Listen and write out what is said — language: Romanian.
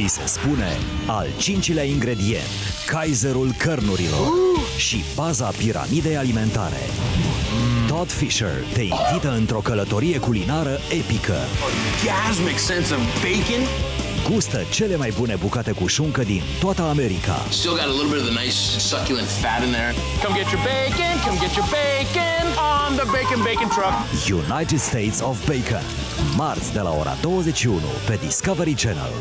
Îi se spune al cincilea ingredient, Kaiserul cărnurilor și baza piramidei alimentare. Todd Fisher te invită într-o călătorie culinară epică. Orgasmic sense of bacon. Gustă cele mai bune bucate cu șuncă din toată America. Still got a little bit of the nice succulent fat in there. Come get your bacon, come get your bacon on the Bacon Bacon Truck. United States of Bacon. Marți de la ora 21 pe Discovery Channel.